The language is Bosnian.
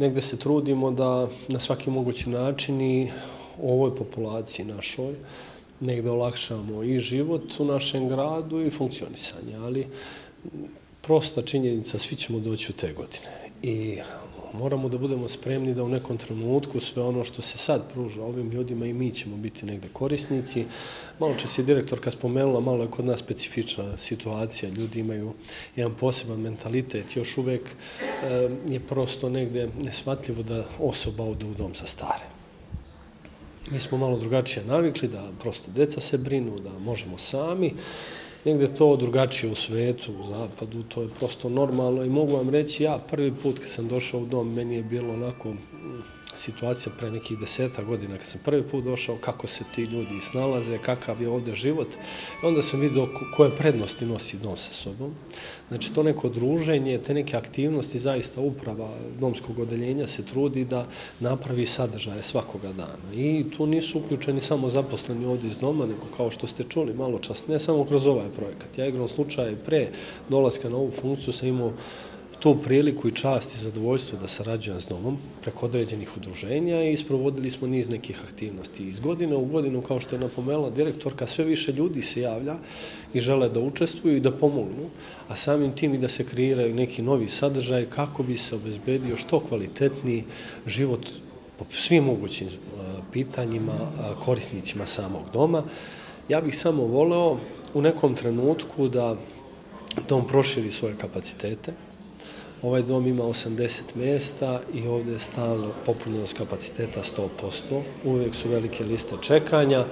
negde se trudimo da na svaki mogući način i ovoj populaciji našoj negde olakšamo i život u našem gradu i funkcionisanje, ali prosta činjenica, svi ćemo doći u te godine. I moramo da budemo spremni da u nekom trenutku sve ono što se sad pruža ovim ljudima i mi ćemo biti negde korisnici. Malo čas je direktorka spomenula, malo je kod nas specifična situacija. Ljudi imaju jedan poseban mentalitet. Još uvek e, je prosto negde nesvatljivo da osoba ode u dom za stare. Mi smo malo drugačije navikli da prosto deca se brinu, da možemo sami negde to drugačije u svetu, u zapadu, to je prosto normalno i mogu vam reći, ja prvi put kad sam došao u dom, meni je bilo onako mm, situacija pre nekih deseta godina kad sam prvi put došao, kako se ti ljudi snalaze, kakav je ovdje život. I onda sam vidio koje prednosti nosi dom sa sobom. Znači, to neko druženje, te neke aktivnosti, zaista uprava domskog odeljenja se trudi da napravi sadržaje svakoga dana. I tu nisu uključeni samo zaposleni ovdje iz doma, nego kao što ste čuli malo čas, ne samo kroz ovaj projekat. Ja igram slučaj pre dolaska na ovu funkciju sam imao tu priliku i čast i zadovoljstvo da sarađujem s domom preko određenih udruženja i isprovodili smo niz nekih aktivnosti. Iz godine u godinu, kao što je napomenula direktorka, sve više ljudi se javlja i žele da učestvuju i da pomognu, a samim tim i da se kreiraju neki novi sadržaj kako bi se obezbedio što kvalitetniji život po svim mogućim e, pitanjima korisnicima samog doma. Ja bih samo voleo u nekom trenutku da dom proširi svoje kapacitete, Ovaj dom ima 80 mjesta i ovdje je stalno popunjenost kapaciteta 100%. Uvijek su velike liste čekanja.